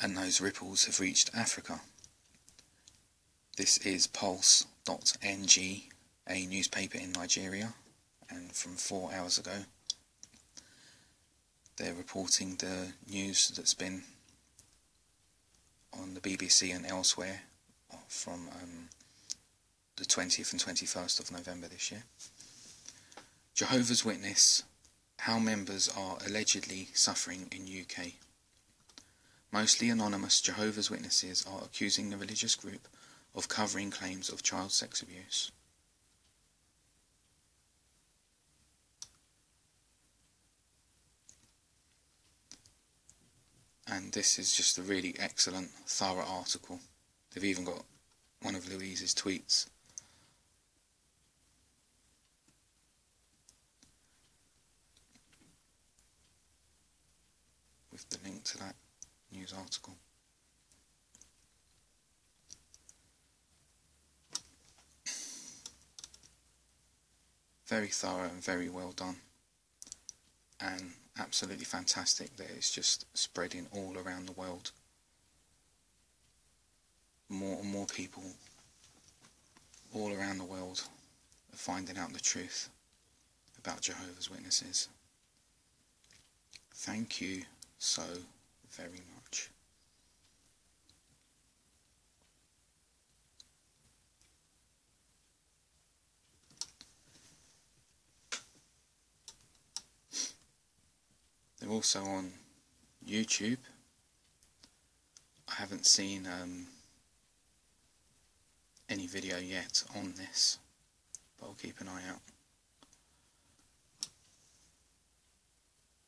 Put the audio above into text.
and those ripples have reached Africa. This is Pulse.ng, a newspaper in Nigeria, and from four hours ago they're reporting the news that's been on the BBC and elsewhere from um, the 20th and 21st of November this year. Jehovah's Witness, how members are allegedly suffering in UK. Mostly anonymous Jehovah's Witnesses are accusing the religious group of covering claims of child sex abuse. And this is just a really excellent, thorough article. They've even got one of Louise's tweets. With the link to that news article. Very thorough and very well done. And absolutely fantastic that it's just spreading all around the world. More and more people all around the world are finding out the truth about Jehovah's Witnesses. Thank you so very much. They're also on YouTube. I haven't seen um, any video yet on this, but I'll keep an eye out.